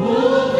Move.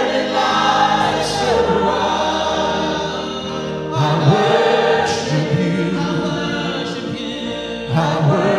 I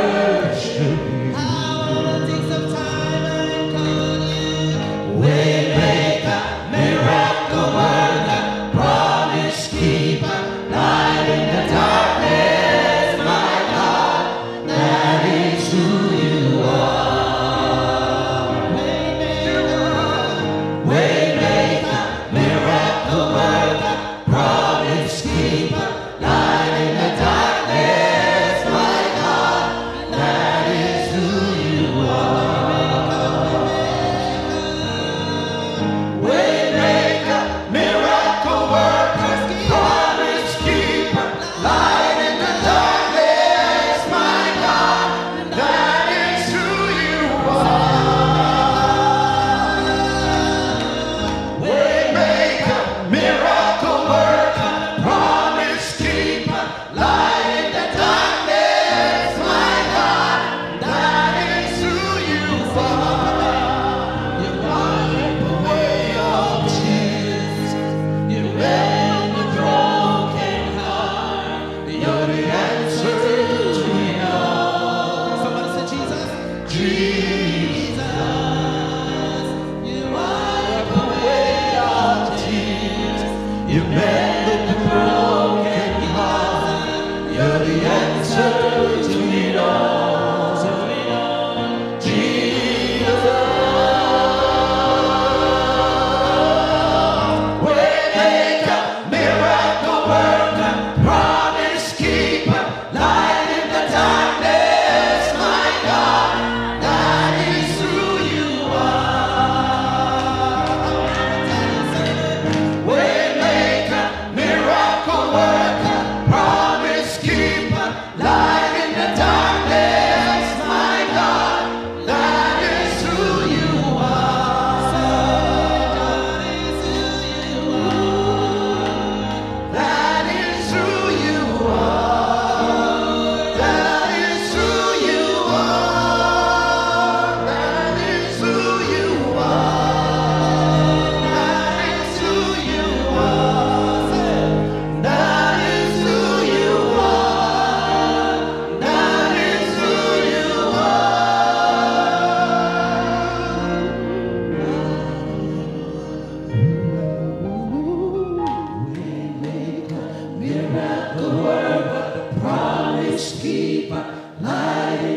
Miracle worker, promise keeper, light